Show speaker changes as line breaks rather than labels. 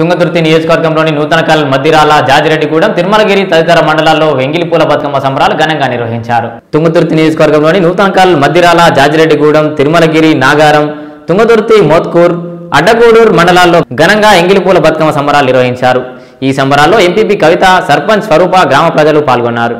తుంగతుర్తి నియోజకవర్గంలోని నూతనకల్ మద్దిరాల జాజిరెడ్డిగూడెం తిరుమలగిరి తదితర మండలాల్లో వెంగిలిపూల బతుకమ్మ సంబరాలు ఘనంగా నిర్వహించారు. తుంగతుర్తి నియోజకవర్గంలోని నూతనకల్ మద్దిరాల జాజిరెడ్డిగూడెం తిరుమలగిరి నాగారం తుంగతుర్తి మోత్కూర్ అడ్డగూడూరు మండలాల్లో ఘనంగా ఎంగిలిపూల బతుకమ్మ సంబరాలు నిర్వహించారు. ఈ సంబరాల్లో ఎంపీపీ కవిత సర్పంచ్ స్వరూప గ్రామ ప్రజలు పాల్గొన్నారు.